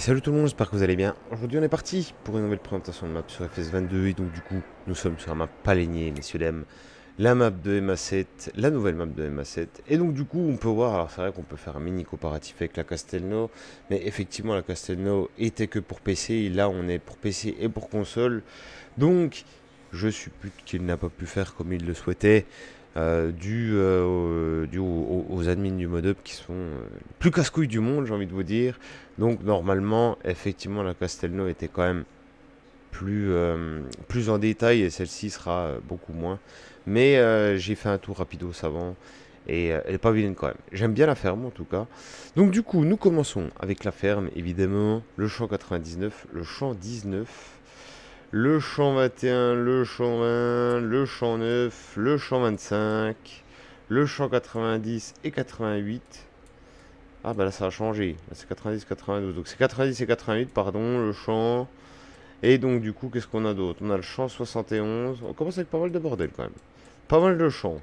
salut tout le monde, j'espère que vous allez bien. Aujourd'hui on est parti pour une nouvelle présentation de map sur FS22 et donc du coup nous sommes sur la map Palénier, messieurs dames. La map de MA7, la nouvelle map de MA7. Et donc du coup on peut voir, alors c'est vrai qu'on peut faire un mini comparatif avec la Castelnau, mais effectivement la Castelnau était que pour PC, et là on est pour PC et pour console. Donc je suppute qu'il n'a pas pu faire comme il le souhaitait. Euh, dû, euh, aux, admins du mode qui sont euh, plus casse-couilles du monde, j'ai envie de vous dire. Donc normalement, effectivement, la Castelnau était quand même plus, plus en détail et celle-ci sera beaucoup moins. Mais j'ai fait un tour rapido avant et elle est pas vilaine quand même. J'aime bien la ferme en tout cas. Donc du coup, nous commençons avec la ferme, évidemment, le champ 99, le champ 19 le champ 21, le champ 20, le champ 9, le champ 25, le champ 90 et 88. Ah bah là ça a changé, c'est 90, 92, donc c'est 90 et 88, pardon, le champ. Et donc du coup, qu'est-ce qu'on a d'autre? On a le champ 71, on commence avec pas mal de bordel quand même. Pas mal de champs,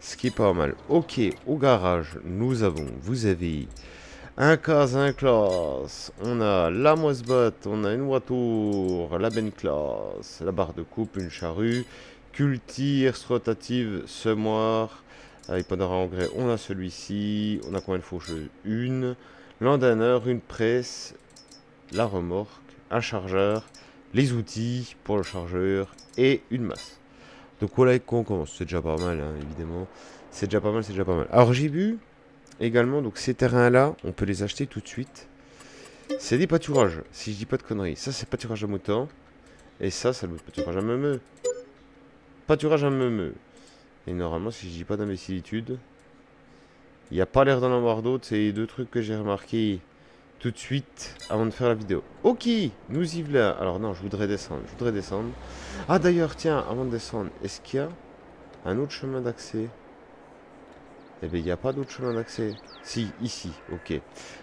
ce qui est pas mal. Ok, au garage, nous avons, vous avez un cas, un classe. On a la moisebot, on a une voiture, la ben classe, la barre de coupe, une charrue, culture, rotative, semoir, pas engrais, on a celui-ci, on a combien de faucheuses Une, l'endaneur, une presse, la remorque, un chargeur, les outils pour le chargeur et une masse. Donc voilà on commence, c'est déjà pas mal hein, évidemment, c'est déjà pas mal, c'est déjà pas mal. Alors j'ai vu également, donc ces terrains-là, on peut les acheter tout de suite. C'est des pâturages, si je dis pas de conneries. Ça, c'est pâturage à mouton. Et ça, c'est le pâturage à meumeux. Pâturage à meumeux. Et normalement, si je dis pas d'imbécilitude, il n'y a pas l'air d'en avoir d'autres. C'est deux trucs que j'ai remarqué tout de suite avant de faire la vidéo. Ok, nous y voilà. Alors non, je voudrais descendre. Je voudrais descendre. Ah d'ailleurs, tiens, avant de descendre, est-ce qu'il y a un autre chemin d'accès? Eh bien, il n'y a pas d'autre chemin d'accès. Si, ici, ok.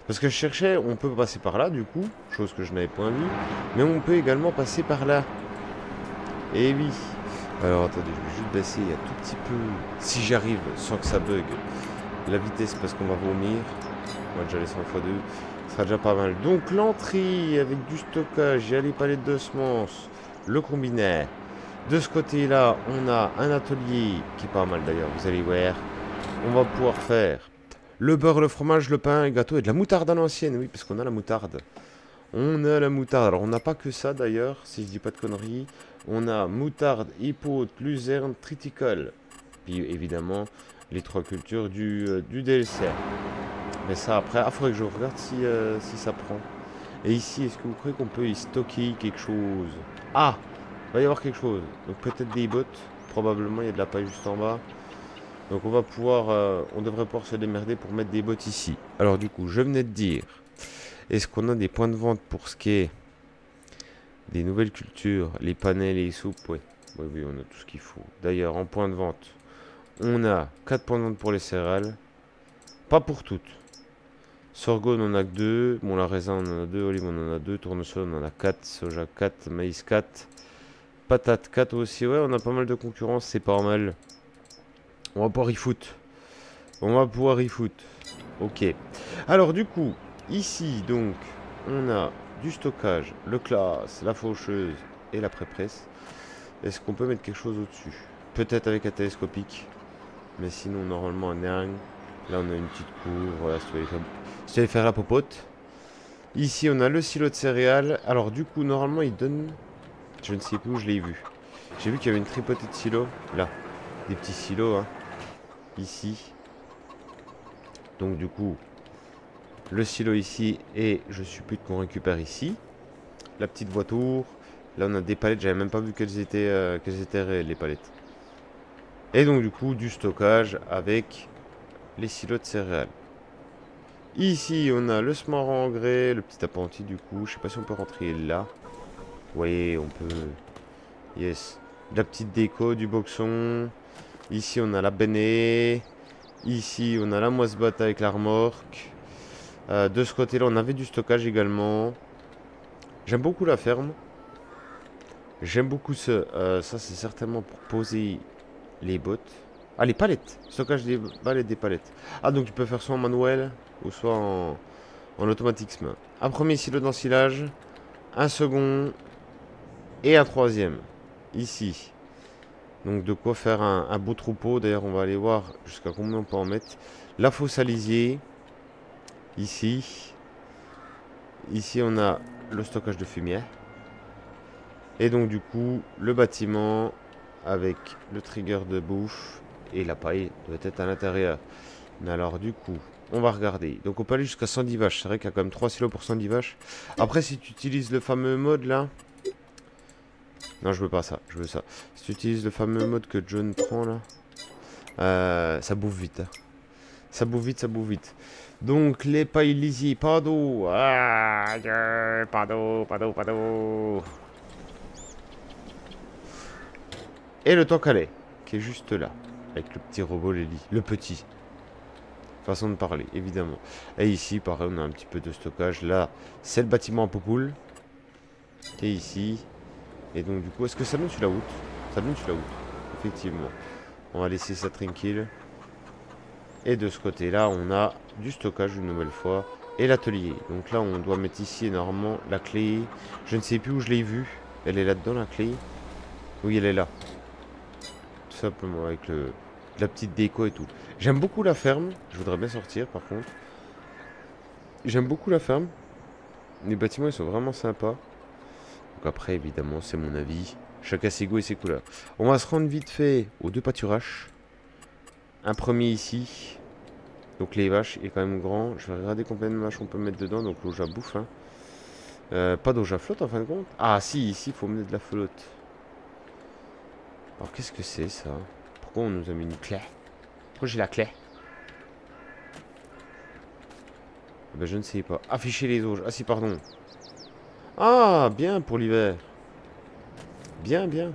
Parce que je cherchais, on peut passer par là, du coup, chose que je n'avais point vue. Mais on peut également passer par là. Eh oui. Alors, attendez, je vais juste baisser un tout petit peu, si j'arrive, sans que ça bug, la vitesse, parce qu'on va vomir. On va déjà aller 100 x 2. Ce sera déjà pas mal. Donc, l'entrée avec du stockage, il y a les palettes de semences, le combiné. De ce côté-là, on a un atelier qui est pas mal d'ailleurs, vous allez voir on va pouvoir faire le beurre, le fromage, le pain, le gâteau et de la moutarde à l'ancienne. Oui, parce qu'on a la moutarde. On a la moutarde. Alors, on n'a pas que ça d'ailleurs, si je dis pas de conneries. On a moutarde, hypote, luzerne, triticole. Puis évidemment, les trois cultures du, euh, DLC. Mais ça, après, il ah, faudrait que je regarde si, euh, si ça prend. Et ici, est-ce que vous croyez qu'on peut y stocker quelque chose? Ah Il va y avoir quelque chose. Donc peut-être des bottes. Probablement, il y a de la paille juste en bas. Donc on va pouvoir, euh, on devrait pouvoir se démerder pour mettre des bottes ici. Alors du coup, je venais de dire, est-ce qu'on a des points de vente pour ce qui est des nouvelles cultures, les panels les soupes? Oui, oui, oui, on a tout ce qu'il faut. D'ailleurs, en point de vente, on a 4 points de vente pour les céréales. Pas pour toutes. Sorgho, on en a que 2. Bon, la raisin, on en a 2. Olive, on en a 2. Tournesol, on en a 4. Soja, 4. Maïs, 4. Patate, 4 aussi. Ouais, on a pas mal de concurrence. C'est pas mal. On va pouvoir y foutre. On va pouvoir y foutre. Ok. Alors du coup, ici donc, on a du stockage, le classe, la faucheuse et la pré-presse. Est-ce qu'on peut mettre quelque chose au-dessus? Peut-être avec un télescopique. Mais sinon, normalement, un Là, on a une petite cour. Voilà, si tu veux faire, la popote. Ici, on a le silo de céréales. Alors, du coup, normalement, il donne... Je ne sais plus où je l'ai vu. J'ai vu qu'il y avait une tripotée de silos. Là. Des petits silos, hein ici. Donc du coup, le silo ici et je suppute qu'on récupère ici. La petite voiture. Là on a des palettes, j'avais même pas vu qu'elles étaient, euh, les palettes. Et donc du coup du stockage avec les silos de céréales. Ici on a le smart engrais, le petit apprenti du coup. Je sais pas si on peut rentrer là. Voyez, on peut... Yes. La petite déco du boxon. Ici, on a la Béné. Ici, on a la Moisebot avec la remorque. Euh, de ce côté-là, on avait du stockage également. J'aime beaucoup la ferme. J'aime beaucoup ce... Euh, ça, c'est certainement pour poser les bottes. Ah, les palettes. Stockage des palettes, des palettes. Ah, donc tu peux faire soit en manuel ou soit en, en automatisme. Un premier silo d'ensilage, un second et un troisième. Ici. Donc de quoi faire un, beau troupeau. D'ailleurs, on va aller voir jusqu'à combien on peut en mettre. La fosse à. Ici. Ici, on a le stockage de fumier. Et donc du coup, le bâtiment avec le trigger de bouffe et la paille doit être à l'intérieur. Mais alors du coup, on va regarder. Donc on peut aller jusqu'à 110 vaches. C'est vrai qu'il y a quand même 3 silos pour 110 vaches. Après, si tu utilises le fameux mode là... Non, je veux pas ça. Je veux ça. Si tu utilises le fameux mode que John prend là... Euh, ça bouffe vite. Hein. Ça bouffe vite, ça bouffe vite. Donc les pailles lisiers, pas d'eau. Ah, pas d'eau, pas d'eau, pas d'eau. Et le temps calais, qui est juste là. Avec le petit robot Lily. Le petit façon de parler, évidemment. Et ici, pareil, on a un petit peu de stockage. Là, c'est le bâtiment cool. Qui est ici. Et donc, du coup, est-ce que ça donne sur la route? Ça donne sur la route, effectivement. On va laisser ça tranquille. Et de ce côté-là, on a du stockage une nouvelle fois. Et l'atelier. Donc là, on doit mettre ici énormément la clé. Je ne sais plus où je l'ai vue. Elle est là-dedans, la clé? Oui, elle est là. Tout simplement, avec le, la petite déco et tout. J'aime beaucoup la ferme. Je voudrais bien sortir par contre. J'aime beaucoup la ferme. Les bâtiments ils sont vraiment sympas. Donc après évidemment c'est mon avis. Chacun ses goûts et ses couleurs. On va se rendre vite fait aux deux pâturages. Un premier ici. Donc les vaches est quand même grand. Je vais regarder combien de vaches on peut mettre dedans. Donc l'eau bouffe. Hein. Euh, pas d'eau flotte en fin de compte. Ah si ici il faut mettre de la flotte. Alors qu'est-ce que c'est ça? Pourquoi on nous a mis une clé? Pourquoi j'ai la clé? Ah ben, Je ne sais pas. Afficher les auges. Ah si, pardon. Ah, bien pour l'hiver. Bien, bien.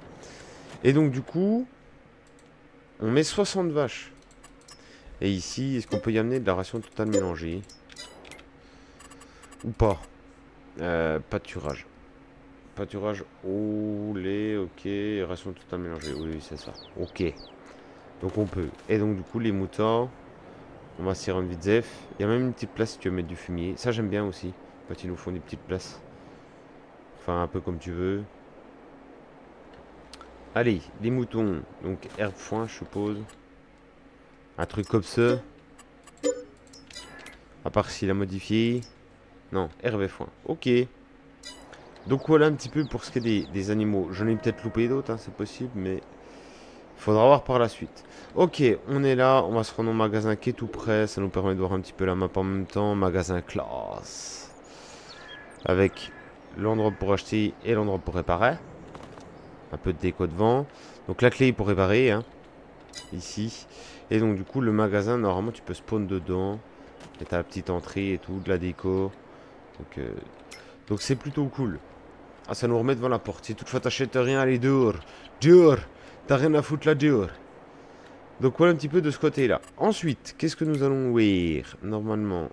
Et donc, du coup, on met 60 vaches. Et ici, est-ce qu'on peut y amener de la ration totale mélangée? Ou pas? Euh, Pâturage. Pâturage au lait, ok. Ration totale mélangée. Oui, c'est ça. Ok. Donc on peut. Et donc du coup les moutons, on va s'y rendre vite zef. Il y a même une petite place si tu veux mettre du fumier. Ça j'aime bien aussi. Quand ils nous font des petites places. Enfin un peu comme tu veux. Allez, les moutons. Donc herbe foin je suppose. Un truc comme ça. À part s'il a modifié. Non, herbe foin. Ok. Donc voilà un petit peu pour ce qui est des, des animaux. J'en ai peut-être loupé d'autres, hein, c'est possible, mais Faudra voir par la suite. Ok, on est là. On va se rendre au magasin qui est tout près. Ça nous permet de voir un petit peu la map en même temps. Magasin classe. Avec l'endroit pour acheter et l'endroit pour réparer. Un peu de déco devant. Donc la clé pour réparer. Hein, ici. Et donc du coup le magasin, normalement tu peux spawn dedans. Et t'as la petite entrée et tout, de la déco. Donc euh, donc c'est plutôt cool. Ah ça nous remet devant la porte. Si toutefois t'achètes rien, allez dehors. Dehors T'as rien à foutre là dehors. Donc voilà un petit peu de ce côté-là. Ensuite, qu'est-ce que nous allons voir Normalement,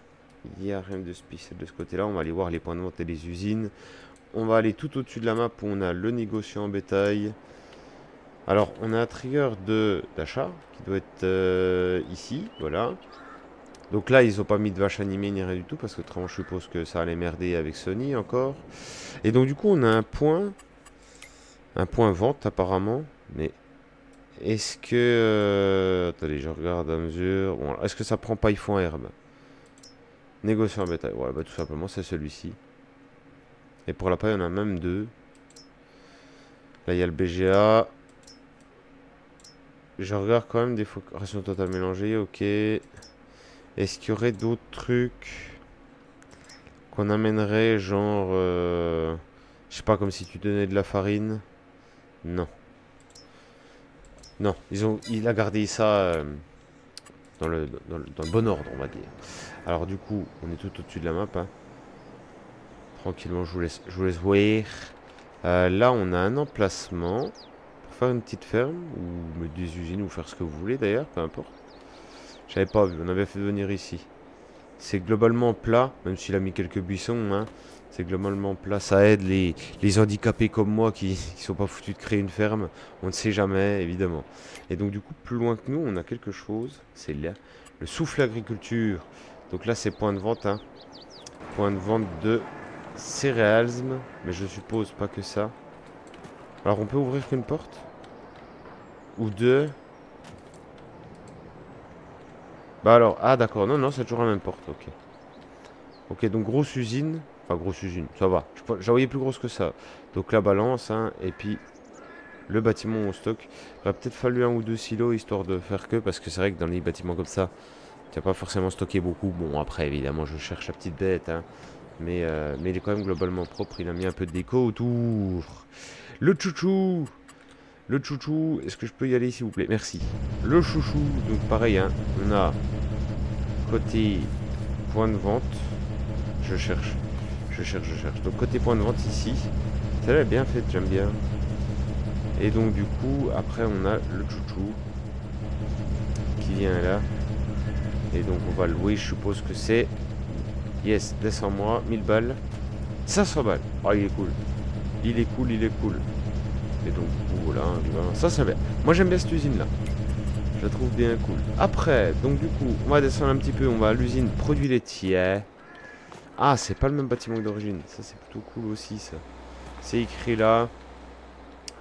il n'y a rien de spécial de ce côté-là. On va aller voir les points de vente et les usines. On va aller tout au-dessus de la map où on a le négociant en bétail. Alors, on a un trigger d'achat qui doit être euh, ici, voilà. Donc là, ils n'ont pas mis de vache animée ni rien du tout parce que je suppose que ça allait merder avec Sony encore. Et donc du coup, on a un point, un point vente apparemment, mais est-ce que... Euh, attendez, je regarde à mesure. Bon, Est-ce que ça prend paille foin herbe? Négociant bétail. Ouais, bah tout simplement, c'est celui-ci. Et pour la paille, on a même deux. Là, il y a le BGA. Je regarde quand même des ration totale mélangée. Ok. Est-ce qu'il y aurait d'autres trucs qu'on amènerait, genre... Euh, je sais pas, comme si tu donnais de la farine? Non. Non, ils ont, il a gardé ça euh, dans, le, dans, le, bon ordre, on va dire. Alors du coup, on est tout au-dessus de la map. Hein. Tranquillement, je vous laisse, je vous laisse voir. Euh, là, on a un emplacement pour faire une petite ferme, ou des usines, ou faire ce que vous voulez d'ailleurs, peu importe. J'avais pas vu, on avait fait venir ici. C'est globalement plat, même s'il a mis quelques buissons. Hein. C'est globalement plat, ça aide les, handicapés comme moi qui, qui sont pas foutus de créer une ferme. On ne sait jamais, évidemment. Et donc du coup, plus loin que nous, on a quelque chose. C'est là, le souffle agriculture. Donc là, c'est point de vente. Hein. Point de vente de céréales. Mais je suppose pas que ça. Alors on peut ouvrir qu'une porte? Ou deux? Bah alors, ah d'accord, non, non, c'est toujours la même porte, ok. Ok, donc grosse usine. Enfin, grosse usine, ça va. J'en voyais plus grosse que ça. Donc la balance, hein, et puis le bâtiment au stock. Il aurait peut-être fallu un ou deux silos, histoire de faire que, parce que c'est vrai que dans les bâtiments comme ça, tu n'as pas forcément stocké beaucoup. Bon, après, évidemment, je cherche la petite bête, hein. Mais, euh, mais il est quand même globalement propre. Il a mis un peu de déco autour. Le chouchou Le chouchou, est-ce que je peux y aller s'il vous plaît? Merci. Le chouchou, donc pareil, hein, on a côté point de vente. Je cherche. Je cherche, je cherche. Donc côté point de vente ici. Celle-là est bien faite, j'aime bien. Et donc du coup, après on a le chouchou qui vient là. Et donc on va louer, je suppose que c'est... Yes, descends-moi, 1000 balles. 500 balles. Oh, il est cool. Il est cool, il est cool. Et donc, voilà, ça c'est bien. Moi j'aime bien cette usine là. Je la trouve bien cool. Après, donc du coup, on va descendre un petit peu. On va à l'usine produits laitiers. Ah, c'est pas le même bâtiment que d'origine. Ça c'est plutôt cool aussi ça. C'est écrit là.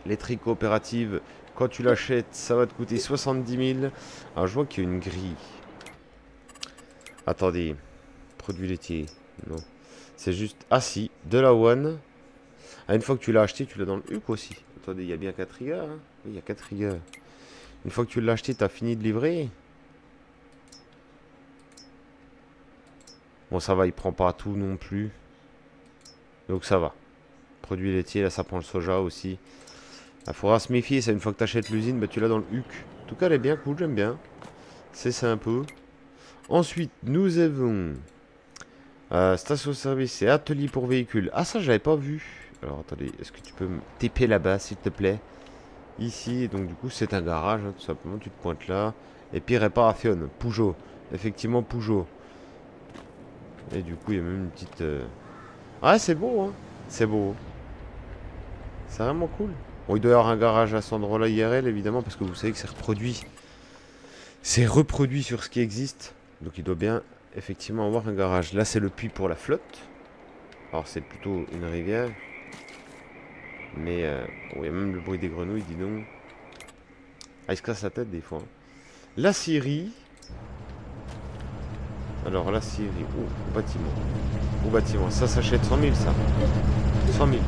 Les tri coopératives, quand tu l'achètes, ça va te coûter 70 000. Alors je vois qu'il y a une grille. Attendez. Produits laitiers. Non. C'est juste... Ah si, de la one. Ah, une fois que tu l'as acheté, tu l'as dans le HUC aussi. Attendez, il y a bien 4 rigueurs. Hein oui, il y a 4 rigueurs. Une fois que tu l'as acheté, tu as fini de livrer. Bon, ça va, il prend pas tout non plus. Donc ça va. Produits laitiers, là, ça prend le soja aussi. Il faudra se méfier, c'est une fois que tu achètes l'usine, bah, tu l'as dans le HUC. En tout cas, elle est bien cool, j'aime bien. C'est sympa. Ensuite, nous avons euh, station-service et atelier pour véhicules. Ah, ça, j'avais pas vu. Alors, attendez, est-ce que tu peux me TP là-bas, s'il te plaît? Ici, donc du coup, c'est un garage, hein, tout simplement. Tu te pointes là. Et puis, réparation. Peugeot. Effectivement, Peugeot. Et du coup, il y a même une petite... Euh, ah, c'est beau, hein C'est beau. C'est vraiment cool. Bon, il doit y avoir un garage à cet IRL, évidemment, parce que vous savez que c'est reproduit. C'est reproduit sur ce qui existe. Donc il doit bien, effectivement, avoir un garage. Là, c'est le puits pour la flotte. Alors, c'est plutôt une rivière. Mais, euh, il y a même le bruit des grenouilles, dis donc. Ah, il se casse la tête des fois. Hein. La Syrie. Alors, la Syrie. Oh, au bâtiment. Au bâtiment. Ça s'achète 100 000, ça. 100 000.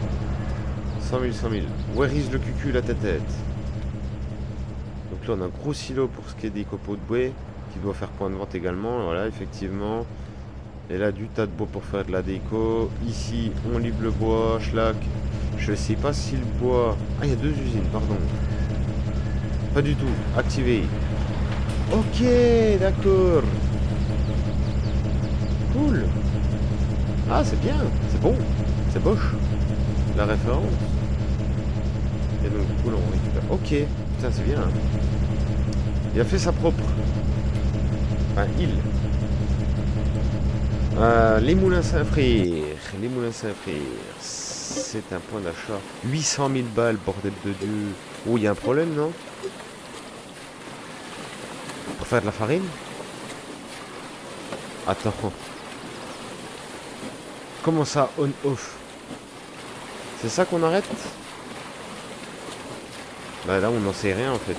100 000, 100 000. Where is le cucu, la tête Donc là, on a un gros silo pour ce qui est des copeaux de bois, qui doit faire point de vente également. Voilà, effectivement. Et là, du tas de bois pour faire de la déco. Ici, on livre le bois, schlag. Je sais pas si le bois... Ah, il y a deux usines, pardon. Pas du tout. Activé. Ok, d'accord. Cool. Ah, c'est bien. C'est bon. C'est boche. La référence. Et donc, du coup, là, on récupère. Ok, putain, c'est bien. Il a fait sa propre. Enfin, il. Euh, les moulins Saint-Frère. Les moulins Saint-Frère. C'est un point d'achat. 800 000 balles, bordel de Dieu. Oh, il y a un problème, non? Pour faire de la farine? Attends. Comment ça, on-off C'est ça qu'on arrête bah là on n'en sait rien en fait.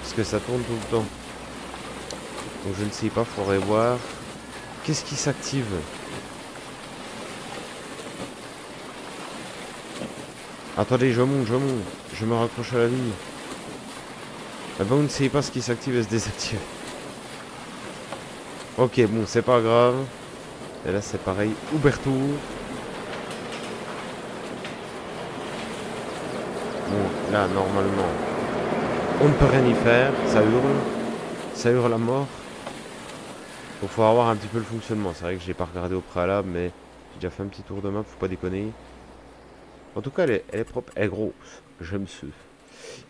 Parce que ça tourne tout le temps. Donc je ne sais pas, faudrait voir. Qu'est-ce qui s'active Attendez, je monte, je monte. Je me raccroche à la ligne. Ah bah on ne sait pas ce qui s'active et se désactive. Ok, bon, c'est pas grave. Et là c'est pareil. Ouverture. Bon, là, normalement, on ne peut rien y faire. Ça hurle. Ça hurle à mort. Donc, faut avoir un petit peu le fonctionnement. C'est vrai que j'ai pas regardé au préalable, mais j'ai déjà fait un petit tour de map, faut pas déconner. En tout cas, elle est, propre, elle est grosse. J'aime ce.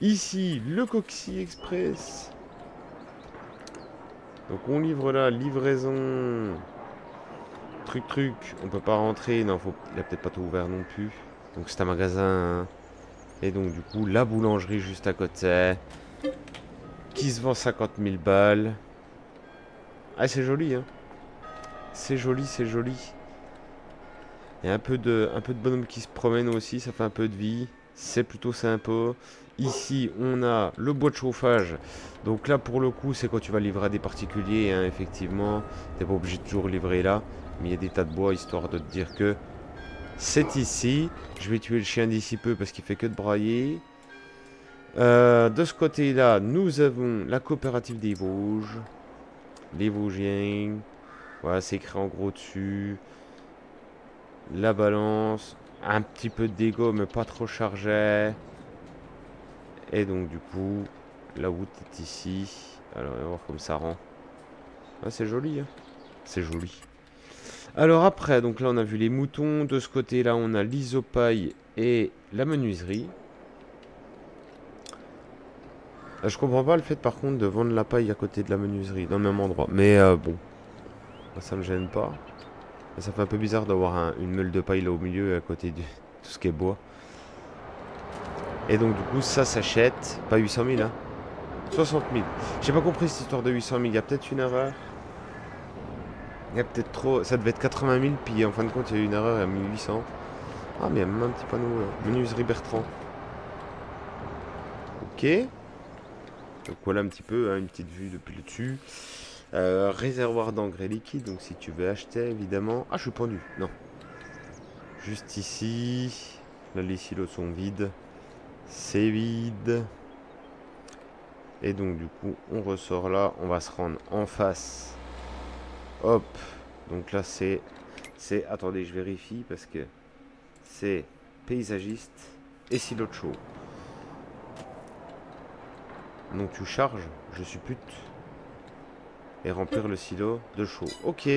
Ici, le Coxy Express. Donc on livre là, livraison. Truc truc, on peut pas rentrer. Non, faut... il a peut-être pas tout ouvert non plus. Donc c'est un magasin hein. Et donc du coup, la boulangerie juste à côté. Qui se vend 50 000 balles. Ah, c'est joli, hein. C'est joli, c'est joli. Il y a un peu de, un peu de bonhomme qui se promène aussi, ça fait un peu de vie. C'est plutôt sympa. Ici, on a le bois de chauffage. Donc là, pour le coup, c'est quand tu vas livrer à des particuliers. Hein, effectivement, tu n'es pas obligé de toujours livrer là. Mais il y a des tas de bois, histoire de te dire que c'est ici. Je vais tuer le chien d'ici peu parce qu'il fait que de brailler. Euh, de ce côté-là, nous avons la coopérative des Vosges. Les Vosgiens. Voilà, c'est écrit en gros dessus. La balance. Un petit peu de dégâts, mais pas trop chargé. Et donc, du coup, la route est ici. Alors, on va voir comme ça rend. Ah, c'est joli, hein C'est joli. Alors après, donc là, on a vu les moutons. De ce côté-là, on a l'isopaille et la menuiserie. Euh, je comprends pas le fait, par contre, de vendre la paille à côté de la menuiserie, dans le même endroit. Mais euh, bon, ça me gêne pas. Ça fait un peu bizarre d'avoir une meule de paille là au milieu, à côté de tout ce qui est bois. Et donc du coup ça s'achète, pas 800 000 hein 60 000. J'ai pas compris cette histoire de 800 000, il y a peut-être une erreur. Il peut-être trop, ça devait être 80 000 puis en fin de compte il y a eu une erreur à 1800. Ah mais il y a même un petit panneau là, menuiserie Bertrand. Ok. Donc voilà un petit peu, hein, une petite vue depuis le dessus. Euh, réservoir d'engrais liquide, donc si tu veux acheter évidemment. Ah je suis pendu, non. Juste ici. Là les silos sont vides. C'est vide. Et donc du coup, on ressort là. On va se rendre en face. Hop. Donc là, c'est... C'est... Attendez, je vérifie parce que... C'est paysagiste et silo de chaud. Donc tu charges, je suis pute. Et remplir le silo de chaud. Ok.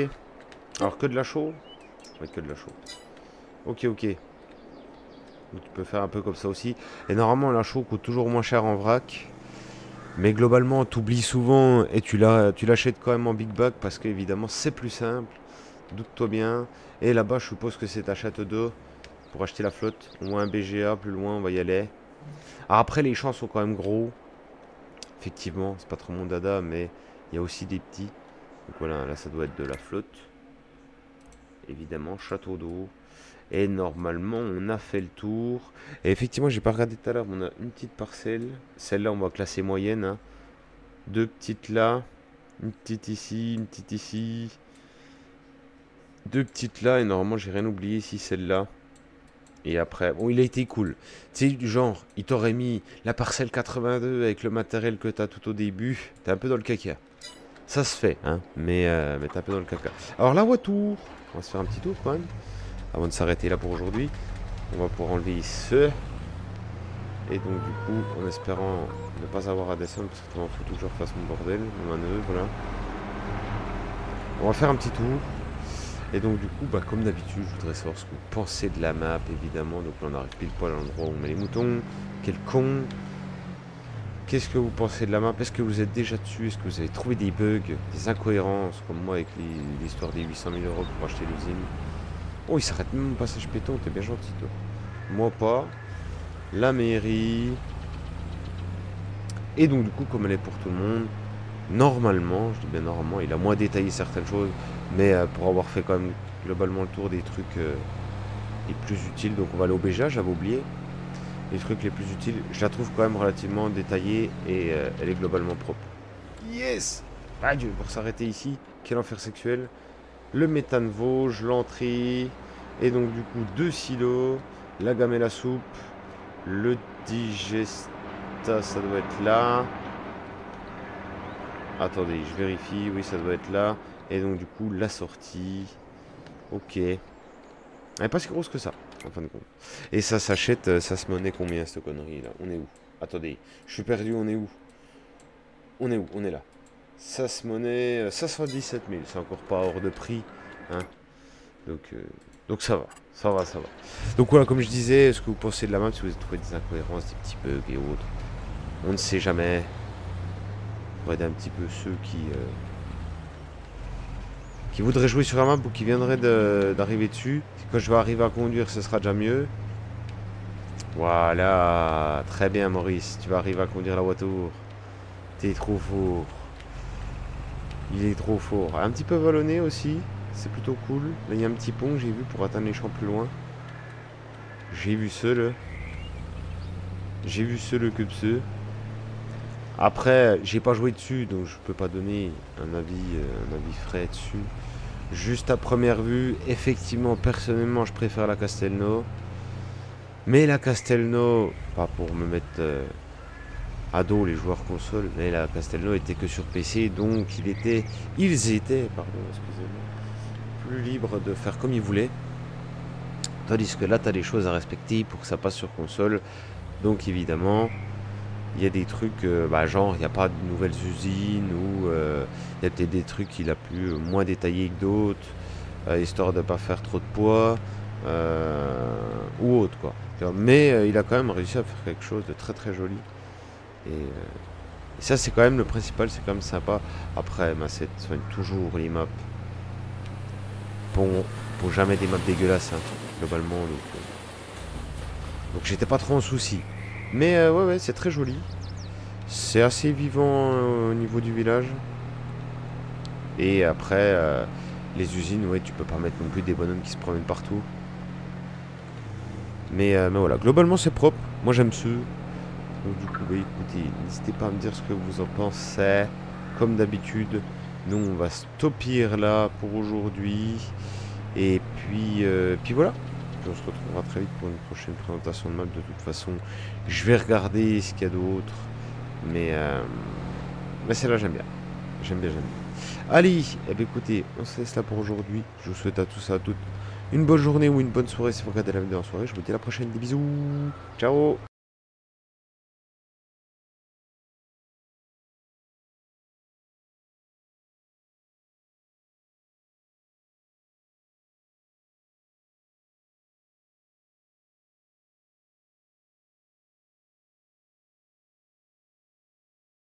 Alors que de la chaux Ouais, que de la chaux. Ok, ok. Donc tu peux faire un peu comme ça aussi. Et normalement, la chaux coûte toujours moins cher en vrac. Mais globalement, tu oublies souvent et tu l'achètes quand même en big bag parce qu'évidemment, c'est plus simple. Doute-toi bien. Et là-bas, je suppose que c'est Château d'eau pour acheter la flotte. Ou un BGA, plus loin, on va y aller. Alors après, les champs sont quand même gros. Effectivement, c'est pas trop mon dada, mais il y a aussi des petits. Donc voilà, là, ça doit être de la flotte. Évidemment, château d'eau. Et normalement, on a fait le tour. Et effectivement, j'ai pas regardé tout à l'heure, on a une petite parcelle. Celle-là, on va classer moyenne. Hein. Deux petites là. Une petite ici, une petite ici. Deux petites là. Et normalement, j'ai rien oublié ici, celle-là. Et après, bon, il a été cool. Tu sais, genre, il t'aurait mis la parcelle 82 avec le matériel que tu as tout au début. T'es un peu dans le caca. Ça se fait, hein. Mais, euh, mais t'es un peu dans le caca. Alors, la voiture. On va se faire un petit tour quand même avant de s'arrêter là pour aujourd'hui. On va pouvoir enlever ce. Et donc du coup, en espérant ne pas avoir à descendre, parce que faut toujours faire mon bordel, mon manœuvre, voilà. On va faire un petit tour. Et donc du coup, bah, comme d'habitude, je voudrais savoir ce que vous pensez de la map, évidemment. Donc là, on arrive pile poil à l'endroit où on met les moutons. Quel con Qu'est-ce que vous pensez de la map? Est-ce que vous êtes déjà dessus? Est-ce que vous avez trouvé des bugs, des incohérences, comme moi avec l'histoire des 800 000 euros pour acheter l'usine? Oh, il s'arrête même au passage péton, t'es bien gentil, toi. Moi pas. La mairie. Et donc, du coup, comme elle est pour tout le monde, normalement, je dis bien normalement, il a moins détaillé certaines choses, mais euh, pour avoir fait quand même globalement le tour des trucs euh, les plus utiles, donc on va aller au BGA, j'avais oublié. Les trucs les plus utiles, je la trouve quand même relativement détaillée et euh, elle est globalement propre. Yes Dieu, pour s'arrêter ici, quel enfer sexuel le méthane Vosges, l'entrée, et donc du coup deux silos, la gamme et la soupe, le digesta, ça doit être là. Attendez, je vérifie, oui ça doit être là. Et donc du coup la sortie, ok. Elle n'est pas si grosse que ça, en fin de compte. Et ça s'achète, euh, ça se monnaie combien cette connerie là? On est où? Attendez, je suis perdu, on est où? On est où? On est là. Ça se monnaie 517 000. C'est encore pas hors de prix. Hein. Donc, euh, donc ça va. Ça va, ça va. Donc voilà, comme je disais, ce que vous pensez de la map, si vous avez trouvé des incohérences, des petits bugs et autres. On ne sait jamais. Pour aider un petit peu ceux qui... Euh, qui voudraient jouer sur la map ou qui viendraient d'arriver dessus. Quand je vais arriver à conduire, ce sera déjà mieux. Voilà. Très bien, Maurice. Tu vas arriver à conduire la voiture. T'es trop fort. Il est trop fort. Un petit peu vallonné aussi. C'est plutôt cool. Là, il y a un petit pont j'ai vu pour atteindre les champs plus loin. J'ai vu ce, là. J'ai vu ce, le que ce. Après, j'ai pas joué dessus, donc je peux pas donner un avis, euh, un avis frais dessus. Juste à première vue, effectivement, personnellement, je préfère la Castelnau. Mais la Castelnau, pas pour me mettre euh, à dos les joueurs console, mais la Castelnau était que sur PC, donc était, ils étaient, plus libres de faire comme ils voulaient. Tandis que là, tu as des choses à respecter pour que ça passe sur console. Donc évidemment, il y a des trucs, euh, bah, genre, il n'y a pas de nouvelles usines, ou euh, il y a peut-être des trucs qu'il a plus, moins détaillés que d'autres, euh, histoire de ne pas faire trop de poids, ou autre. Mais il a quand même réussi à faire quelque chose de très très joli. Et, ça, c'est quand même le principal, c'est quand même sympa. Après, Masset soigne toujours les maps. Pour, jamais des maps dégueulasses, hein, globalement. Donc, donc j'étais pas trop en souci. Mais euh, ouais, ouais, c'est très joli. C'est assez vivant euh, au niveau du village. Et après, euh, les usines, ouais, tu peux pas mettre non plus des bonhommes qui se promènent partout. Mais, mais voilà, globalement c'est propre. Moi j'aime ce. Donc du coup, bah, écoutez, n'hésitez pas à me dire ce que vous en pensez. Comme d'habitude, nous on va stopper là pour aujourd'hui. Et puis, puis voilà on se retrouvera très vite pour une prochaine présentation de map. De toute façon, je vais regarder ce qu'il y a d'autre. Mais, euh, mais c'est là j'aime bien. J'aime bien, j'aime bien. Allez, eh bien, écoutez, on se laisse là pour aujourd'hui. Je vous souhaite à tous et à toutes une bonne journée ou une bonne soirée si vous regardez la vidéo en soirée. Je vous dis à la prochaine. Des bisous. Ciao